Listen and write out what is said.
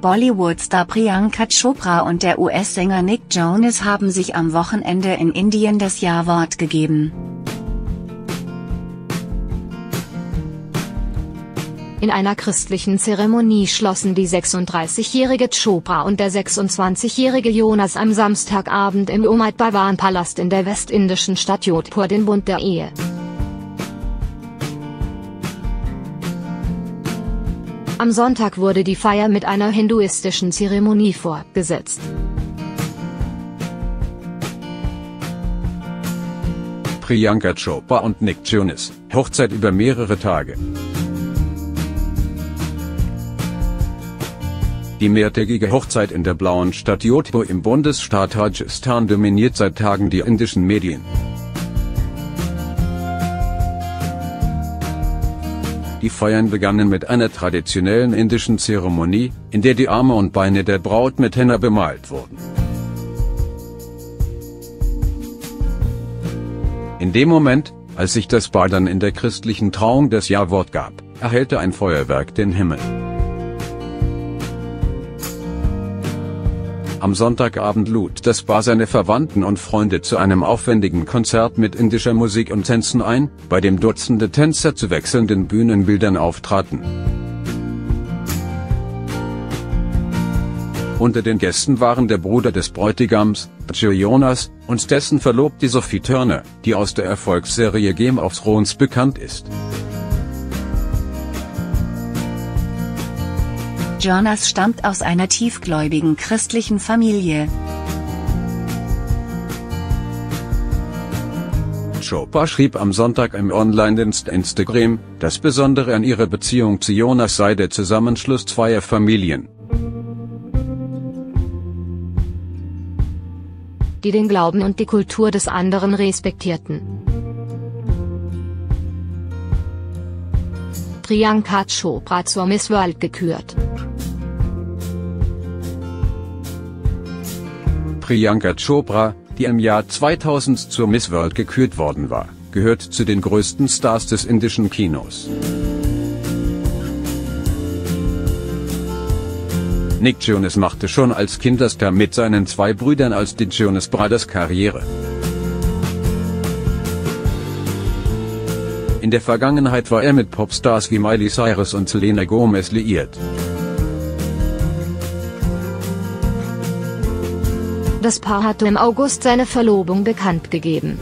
Bollywood-Star Priyanka Chopra und der US-Sänger Nick Jonas haben sich am Wochenende in Indien das Ja-Wort gegeben. In einer christlichen Zeremonie schlossen die 36-jährige Chopra und der 26-jährige Jonas am Samstagabend im Omid Bhawan Palast in der westindischen Stadt Jodhpur den Bund der Ehe. Am Sonntag wurde die Feier mit einer hinduistischen Zeremonie fortgesetzt. Priyanka Chopra und Nick Jonas, Hochzeit über mehrere Tage. Die mehrtägige Hochzeit in der blauen Stadt Jodhpur im Bundesstaat Rajasthan dominiert seit Tagen die indischen Medien. Die Feiern begannen mit einer traditionellen indischen Zeremonie, in der die Arme und Beine der Braut mit Henna bemalt wurden. In dem Moment, als sich das Paar dann in der christlichen Trauung das Ja-Wort gab, erhellte ein Feuerwerk den Himmel. Am Sonntagabend lud das Paar seine Verwandten und Freunde zu einem aufwendigen Konzert mit indischer Musik und Tänzen ein, bei dem Dutzende Tänzer zu wechselnden Bühnenbildern auftraten. Unter den Gästen waren der Bruder des Bräutigams, Joe Jonas, und dessen Verlobte Sophie Turner, die aus der Erfolgsserie Game of Thrones bekannt ist. Jonas stammt aus einer tiefgläubigen christlichen Familie. Chopra schrieb am Sonntag im Online-Dienst Instagram, das Besondere an ihrer Beziehung zu Jonas sei der Zusammenschluss zweier Familien. die den Glauben und die Kultur des anderen respektierten. Priyanka Chopra zur Miss World gekürt. Priyanka Chopra, die im Jahr 2000 zur Miss World gekürt worden war, gehört zu den größten Stars des indischen Kinos. Nick Jonas machte schon als Kinderstar mit seinen zwei Brüdern als die Jonas Brothers Karriere. In der Vergangenheit war er mit Popstars wie Miley Cyrus und Selena Gomez liiert. Das Paar hatte im August seine Verlobung bekannt gegeben.